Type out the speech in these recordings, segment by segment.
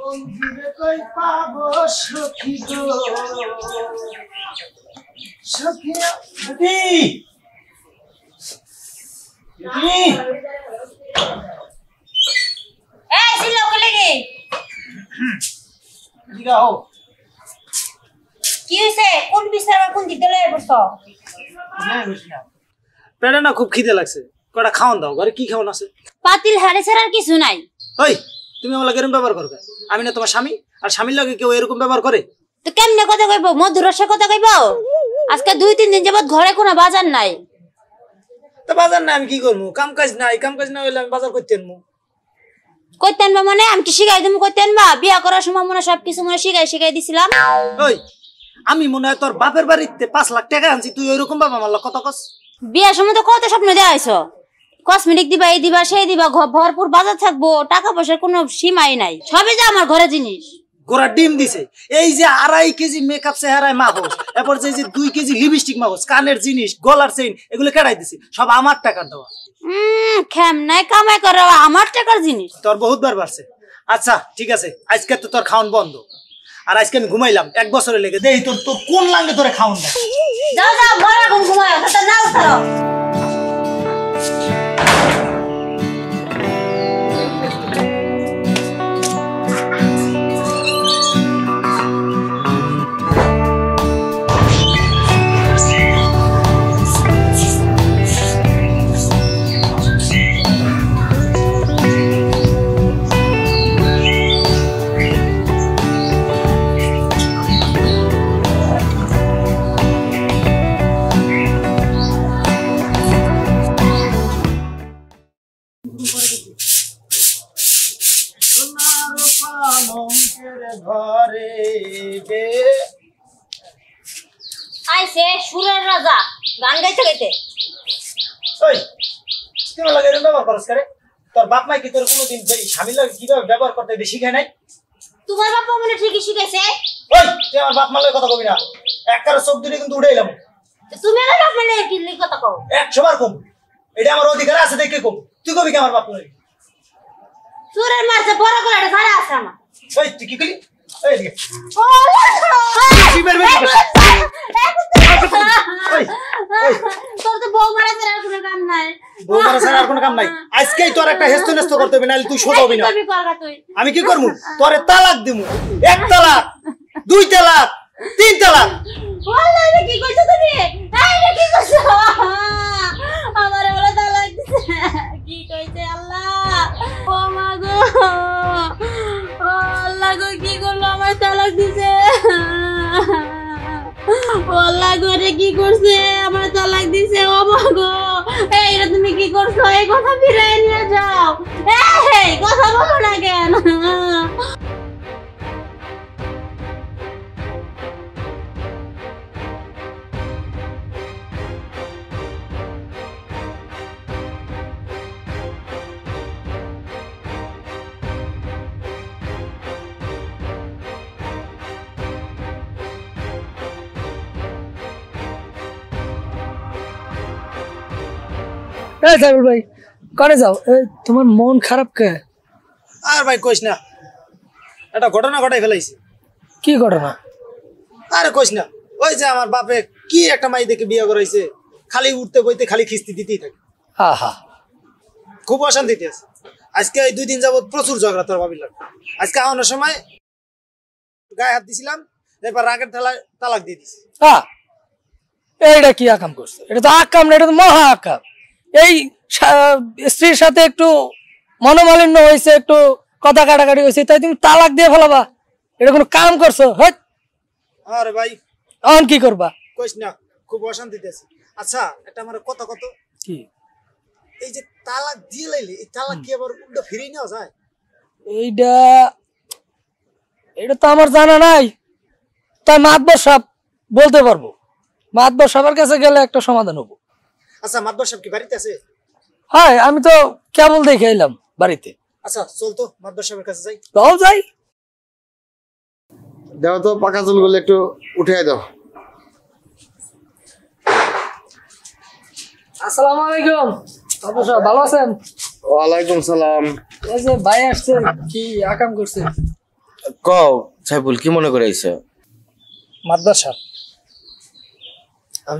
বন্ধুরে কই পাবো সখী গো সখী সখী সখী এই সিলো কে হইছে কোন কোন বিদ্যালয়ে পড়ছো পেটে না খুব খিদে লাগছে। কটা খাওয়ান দাও ঘরে কি খাওয়ান আছে? পাতিল হাড়ে ছাড়ার কিছু নাই। ওই তুমি আমার এরকম ব্যবহার করবে? আমি না তোমার স্বামী আর স্বামীর লগে কেউ এরকম ব্যবহার করে? তো কেমনে কথা কইব? মধুর রসে কথা কইব? আজকে দুই তিন দিন যাবত ঘরে কোনো বাজার নাই। তো বাজার না আমি কি করব কাম কাজ নাই কাম কাজ না হইলে আমি বাজার করতে আনব কইতে আনবা মানে? আমি কি শিখাই তুমি কইতে আনবা? বিয়া করার সময় মনে হয় সবকিছু মনে শিখাই শিখাই দিছিলাম। ওই আমি মনে হয় তোর বাপের বাড়িতে পাঁচ লাখ টাকা আনছি তুই ওইরকম বাবা আমার কত কস। বিয়ার সময় তো কত স্বপ্ন দেওয়া হয়েছ কসমেটিক দিবা এই দিবা সেই দিবা ভরপুর বাজার থাকব টাকা পয়সার কোনো সীমাই নাই। সবই যে আমার ঘরে জিনিস। গোড়া ডিম দিছে। এই যে আড়াই কেজি মেকআপ চেহারায় মাহস এরপর যে যে দুই কেজি লিপস্টিক মাহস কানের জিনিস গলার চেইন এগুলো কেড়াই দিছে। সব আমার টাকার দেওয়া। খেম নাই কামাই করা আমার টাকার জিনিস। তোর বহুতবার বাড়ছে। আচ্ছা ঠিক আছে আজকে তো তোর খাওয়ান বন্ধ। আর আজকে আমি ঘুমাইলাম এক বছরে লেগে। দেই তোর তোর কোন লাঙ্গে তোরে খাওয়ান দেয় যাও যাও ঘরে ঘুম ঘুমায় ঘরে বে। আইসে সুরের রাজা গান গাইতে গাইতে। ওই তুই আমার লাগে এরকম ব্যবহার করস করে তোর বাপ মাই কি তোর কোনোদিন এই স্বামীর লাগে কীভাবে ব্যবহার করতে বেশি খায় নাই? তোমার মনে ঠিকই শিখাইছে। ওই তুই আমার বাপ কথা কবি না। একবারে চোখ দুটো কিন্তু এলাম। তুমি আমার বাপ কি কথা কও? একশো বার কম। এটা আমার অধিকার আছে দেখে কম। তুই কবি কি আমার বাপ লাগে? মারছে বড় করে একটা সারা আছে আমার। ওই তুই কি করলি? ও কি। তোর তো বউ মারা ছাড়া আর কোনো কাম নাই। বউ মারা ছাড়া আর কোনো কাম নাই। আজকেই তোর একটা হেস্ত নেস্ত করতে হবে নাহলে তুই সোজা হবি না। আমি কি করব? তোরে তালাক দিমু। এক তালাক দুই তালাক তিন তালাক। বললা এটা কি করছ তুমি? এই এটা কি করছ আমার বলে তালাক দিছে। কি কইছে আল্লাহ? ও মা গো। আল্লাহ কি করল? আমার তালাক দিছে। আল্লাহ কি করছে? আমার তালাক দিছে। ও মা গো। এই তুমি কি করছ? এই কথা ফিরাই নিয়ে যাও। এই, কথা বলো না কেন। এই সাইবুল ভাই কানে যাও। এই তোমার মন খারাপ কে? আর ভাই কইস না একটা ঘটনা ঘটাই ফেলাইছি। কি ঘটনা? আরে কইস না ওই যে আমার বাপে কি একটা মাই দেখে বিয়ে করাইছে খালি উঠতে বইতে খালি খিস্তি দিতেই থাকে। আহা। খুব অশান্তিতে আছে। আজকে এই দুই দিন যাবত প্রচুর ঝগড়া তোর ভাবির লাগে। আজকে আওয়ানোর সময় গায়ে হাত দিছিলাম এরপর রাগের ঠেলায় তালাক দিয়ে দিছি। আ এইটা কি আকাম করছে? এটা তো আকাম না এটা তো মহা আকাম। এই স্ত্রীর সাথে একটু মনোমালিন্য হয়েছে একটু কথা কাটাকাটি হয়েছে তাই তুমি তালাক দিয়ে ফেলাবা। এটা কোনো কাম করছ? হ্যাঁ আরে ভাই। এখন কি করবা? কইস না খুব অশান্তিতে আছে। আচ্ছা এটা আমার কথা কত? কি? এই যে তালাক দিয়ে লাইলে এই তালাক কি আবার উল্টো ফিরিয়ে নেওয়া যায়? এইটা এটা তো আমার জানা নাই। তাই মাতবর সাহেব বলতে পারব। মাতবর সাহেবের কাছে গেলে একটা সমাধান হব। আচ্ছা মাদবর সাহেব কি বাড়িতে আছে? হ্যাঁ আমি তো কেবল দেখে এলাম বাড়িতে। আচ্ছা চল তো মাদবর সাহেবের কাছে যাই। তাও যাই। দাও তো পাকা চুলগুলো একটু উঠে দাও। আসসালামু আলাইকুম। মাতবর সাহেব ভালো আছেন? ওয়ালাইকুম সালাম। এই যে ভাই আসছে কি আকাম করছে? কও সাইফুল কি মনে করে আইছো? মাদ্রাস। সাহেব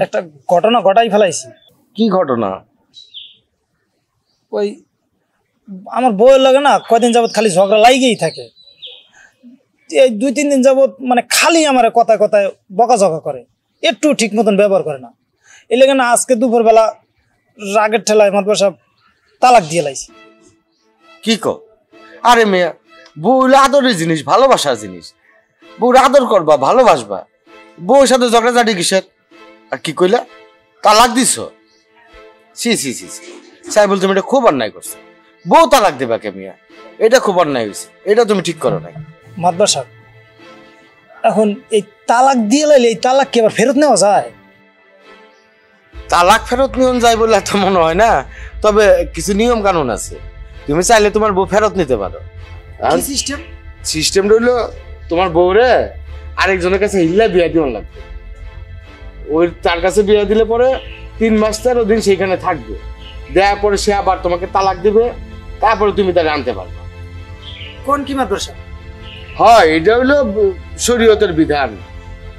একটা ঘটনা ঘটাই ফেলাইছি। কি ঘটনা? ওই আমার বউয়ের লাগে না কয়দিন যাবত খালি ঝগড়া লাগেই থাকে। এই দুই তিন দিন যাবত মানে খালি আমার কথায় কথায় বকাঝকা করে। একটু ঠিক মতন ব্যবহার করে না। এই লেগে না আজকে দুপুরবেলা রাগের ঠেলায় মাদবা সাহেব তালাক দিয়ে লাইছি। কি কো আরে মেয়া বউ হইল আদরের জিনিস ভালোবাসার জিনিস। বউর আদর করবা ভালোবাসবা। বউর সাথে ঝগড়া ঝগড়াঝাটি কিসের? আর কি কইলা? তালাক দিছ? সি সি সি সি সাইবুল তুমি এটা খুব অন্যায় করছ। বউ তালাক দেবা কে মিয়া? এটা খুব অন্যায় হয়েছে। এটা তুমি ঠিক করো নাই। মাদবা সাহেব এখন এই তালাক দিয়ে লাইলে এই তালাক কি আবার ফেরত নেওয়া যায়? তালাক ফেরত নিয়ম যায় বলে এত মনে হয় না। তবে কিছু নিয়ম কানুন আছে। তুমি চাইলে তোমার বউ ফেরত নিতে পারো। সিস্টেম সিস্টেম রইল তোমার বউরে আরেকজনের কাছে হিল্লা বিয়া দিও লাগবে। ওই তার কাছে বিয়া দিলে পরে তিন মাস তেরো দিন সেইখানে থাকবে। দেওয়ার পরে সে আবার তোমাকে তালাক দিবে তারপরে তুমি তাকে আনতে পারবে। কোন কি মাদবা সাহেব হয় এটা হইল ব- শরীয়তের বিধান।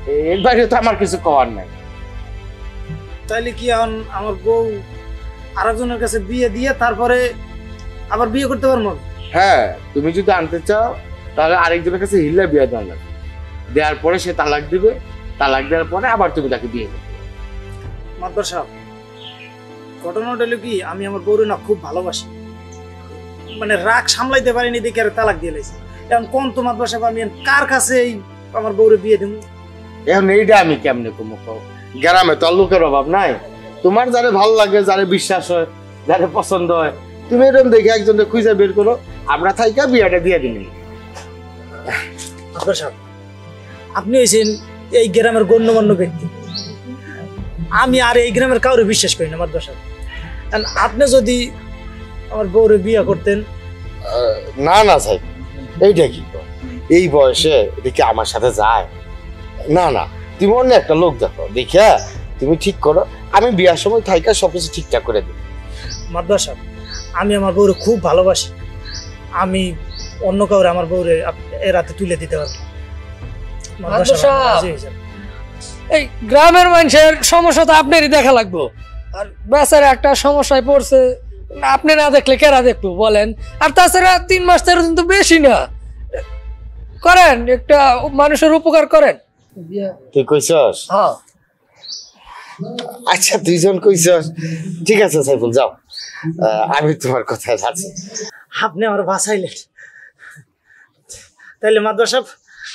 এর বাইরে তো আমার কিছু করার নাই। তাইলে কি এখন আমার বউ আরেকজনের কাছে বিয়ে দিয়ে তারপরে আবার বিয়ে করতে পারব? হ্যাঁ তুমি যদি আনতে চাও তাহলে আরেকজনের কাছে হিল্লা বিয়ে দেওয়া লাগবে। দেওয়ার পরে সে তালাক দিবে তালাক দেওয়ার পরে আবার তুমি তাকে বিয়ে করবে মাদ্দার সাহেব ঘটনাটা হলো কি আমি আমার বউরে না খুব ভালোবাসি। মানে রাগ সামলাইতে পারিনি দেখে আর তালাক দিয়ে লাইছি। এখন কোন তো মাদ্দার সাহেব আমি কার কাছে এই আমার বউরে বিয়ে দেবো এখন এইটা আমি কেমনে কমো কও? গ্রামে তো আর লোকের অভাব নাই। তোমার যারে ভালো লাগে যারে বিশ্বাস হয় যারে পছন্দ হয় তুমি এরকম দেখে একজনকে খুঁজে বের করো আমরা থাইকা বিয়াটা দিয়ে দিন মাদ্দার সাহেব আপনি হয়েছেন এই গ্রামের গণ্যমান্য ব্যক্তি। আমি আর এই গ্রামের কাউরে বিশ্বাস করি না মাদ্দার সাহেব এখন আপনি যদি আমার বউরে বিয়ে করতেন না না সাই এইটা কি? এই বয়সে দেখি আমার সাথে যায়। না না তুমি অন্য একটা লোক দেখো দেখিয়া তুমি ঠিক করো। আমি বিয়ার সময় থাইকা সবকিছু ঠিকঠাক করে দিই। মাদ্রাস সাহেব আমি আমার বউরে খুব ভালোবাসি। আমি অন্য কাউরে আমার বউরে এ রাতে তুলে দিতে পারব। মাদ্রাস? এই গ্রামের মানুষের সমস্যা তো আপনারই দেখা লাগবো। আর বেচারা একটা সমস্যায় পড়ছে আপনি না দেখলে কেরা দেখব বলেন? আর তাছাড়া তিন মাস তেরো দিন তো বেশি না। করেন একটা মানুষের উপকার করেন। তুই কইছস? হ্যাঁ। আচ্ছা দুইজন কইছস। ঠিক আছে সাইফুল যাও। আমি তোমার কথা রাজি। আপনি আমার বাঁচাইলেন। তাইলে মাদ্রাস সাহেব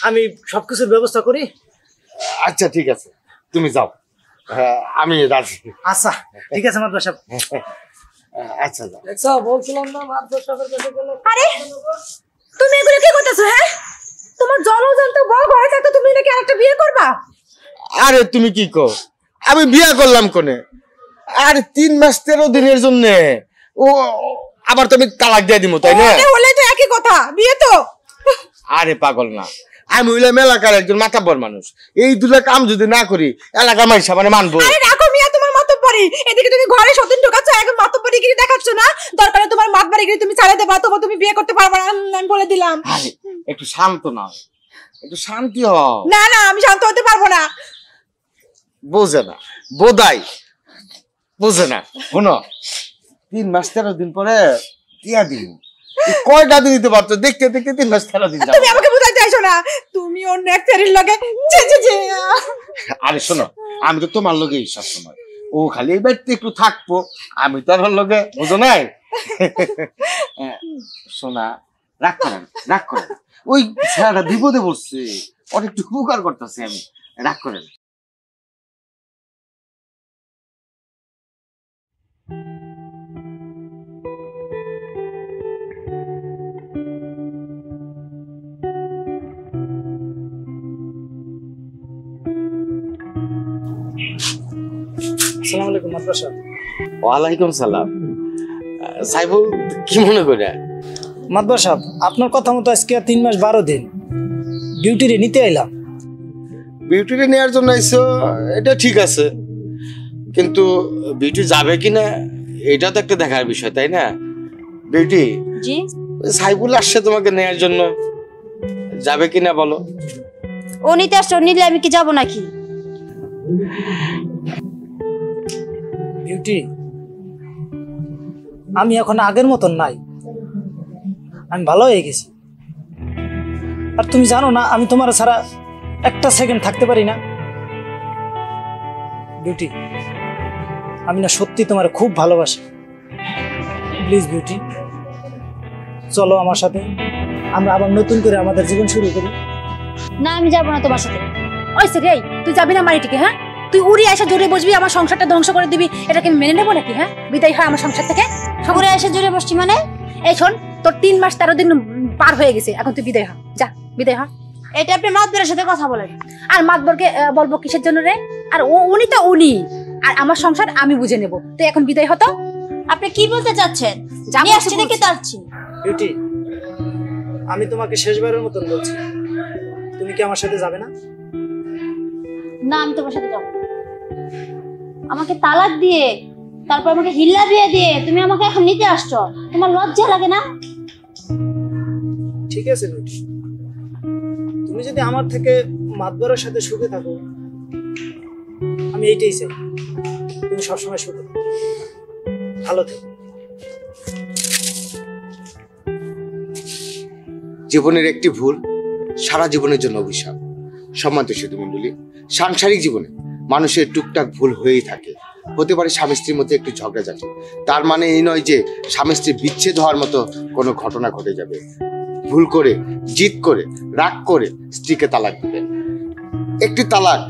আমি সবকিছুর ব্যবস্থা করি। আচ্ছা ঠিক আছে। তুমি যাও। হ্যাঁ, আমি রাজি। আচ্ছা ঠিক আছে মাদ্রাস সাহেব। আচ্ছা যাও। দেখছ বলছিলাম না মাদ্রাস সাহেবের কাছে গেলে আরে তুমি এগুলো কি করতেছো হ্যাঁ? তোমার জলজন্ত বউ ঘরে থাকতো তুমি নাকি আরেকটা বিয়ে করবা? আরে তুমি কি কো আমি বিয়া করলাম কোনে? আরে তিন মাস তেরো দিনের জন্য। ও আবার তুমি তালাক দিয়ে দিব তাই না? হলে তো একই কথা বিয়ে তো। আরে পাগল না। আমি হইলাম এলাকার একজন মাতাব্বর মানুষ। এই দুটা কাম যদি না করি এলাকার মানুষ মানে মানবো। আরে রাখো মিয়া তোমার মাতব্বরি এদিকে তুমি ঘরে সতীন ঢোকাচ্ছ এখন মাতব্বরি গিরি দেখাচ্ছ না? দরকারে তোমার মাতবাড়ি গিরি তুমি ছাড়াতে পারো তবু তুমি বিয়ে করতে পারবে না আমি বলে দিলাম। আরে একটু শান্ত নাও একটু শান্তি হও। না না আমি শান্ত হতে পারব না। বোঝে না। বোধাই। বোঝে না। শোনো তিন মাস তেরো দিন পরে টিয়া দিন। কয়টা দিন দিতে পারতো দেখতে দেখতে তিন মাস তেরো দিন তুমি আমাকে বুঝাইতে চাইছো না তুমি অন্য এক ফেরির লগে আরে শোনো, আমি তো তোমার লগে সব সময় ও খালি এই বাড়িতে একটু থাকব, আমি তো আর লগে বুঝো নাই। শোনা, রাগ করেন রাগ করেন। ওই ছেলেটা বিপদে বসছে অনেক একটু উপকার করতেছি আমি, রাগ করেন। আসসালামু আলাইকুম মাদ্রাস। ওয়ালাইকুম সালাম। সাইফুল কি মনে করে? সাহেব আপনার কথা মতো আজকে তিন মাস বারো দিন। ডিউটিরে নিতে এলাম বিউটিটা নেওয়ার জন্য আইসো এটা ঠিক আছে। কিন্তু বিউটি যাবে কিনা এটা তো একটা দেখার বিষয় তাই না? বিউটি জি। সাইফুল আসছে তোমাকে নেয়ার জন্য। যাবে কিনা বলো। ও নিতে আসছে ও নিলে আমি কি যাব নাকি? বিউটি আমি এখন আগের মতন নাই। আমি ভালো হয়ে গেছি। আর তুমি জানো না, আমি তোমার ছাড়া একটা সেকেন্ড থাকতে পারি না। বিউটি, আমি না সত্যি তোমার খুব ভালোবাসি। প্লিজ বিউটি, চলো আমার সাথে। আমরা আবার নতুন করে আমাদের জীবন শুরু করি। না, আমি যাব না তোমার সাথে। ওই সে তুই যাবি না মারিটিকে হ্যাঁ? তুই উড়ি এসে জোরে বসবি আমার সংসারটা ধ্বংস করে দিবি এটাকে আমি মেনে নেব নাকি হ্যাঁ? বিদায় হয় আমার সংসার থেকে। ঘুরে এসে জুড়ে বসছি মানে? এই শোন তোর তিন মাস তেরো দিন পার হয়ে গেছে এখন তুই বিদায় হ যা বিদায় হ। এটা আপনি মাতবের সাথে কথা বলেন। আর মাতবরকে বলব কিসের জন্য রে? আর ও উনি তো উনি আর আমার সংসার আমি বুঝে নেব। তুই এখন বিদায় হতো আপনি কি বলতে চাচ্ছেন? বলছি আসছি নাকি। তারছি বিউটি আমি তোমাকে শেষবারের মতন বলছি। তুমি কি আমার সাথে যাবে না? না আমি তোমার সাথে যাব। আমাকে তালাক দিয়ে তারপর আমাকে হিল্লা দিয়ে দিয়ে তুমি আমাকে এখন নিতে আসছো। তোমার লজ্জা লাগে না? ঠিক আছে বিউটি তুমি যদি আমার থেকে মাতবরের সাথে সুখে থাকো আমি এইটাই চাই। তুমি সবসময় সুখে থাকো। ভালো থেকো। জীবনের একটি ভুল সারা জীবনের জন্য অভিশাপ। সম্মানিত সেতু মণ্ডলী সাংসারিক জীবনে মানুষের টুকটাক ভুল হয়েই থাকে। হতে পারে স্বামী স্ত্রীর মধ্যে একটু ঝগড়া ঝগড়াঝাটি তার মানে এই নয় যে স্বামী স্ত্রী বিচ্ছেদ হওয়ার মতো কোনো ঘটনা ঘটে যাবে। ভুল করে, জিদ করে, রাগ করে স্ত্রীকে তালাক দিবেন। একটি তালাক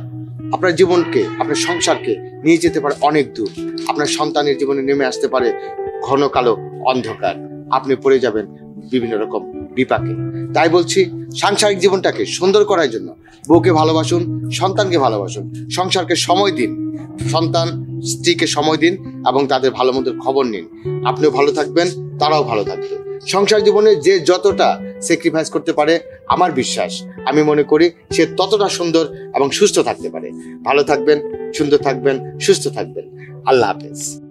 আপনার জীবনকে, আপনার সংসারকে নিয়ে যেতে পারে অনেক দূর। আপনার সন্তানের জীবনে নেমে আসতে পারে ঘন কালো অন্ধকার। আপনি পড়ে যাবেন বিভিন্ন রকম বিপাকে। তাই বলছি, সাংসারিক জীবনটাকে সুন্দর করার জন্য বউকে ভালোবাসুন, সন্তানকে ভালোবাসুন। সংসারকে সময় দিন। সন্তান, স্ত্রীকে সময় দিন এবং তাদের ভালো মন্দের খবর নিন। আপনিও ভালো থাকবেন, তারাও ভালো থাকবে। সংসার জীবনে যে যতটা স্যাক্রিফাইস করতে পারে, আমার বিশ্বাস, আমি মনে করি সে ততটা সুন্দর এবং সুস্থ থাকতে পারে। ভালো থাকবেন, সুন্দর থাকবেন, সুস্থ থাকবেন। আল্লাহ হাফেজ।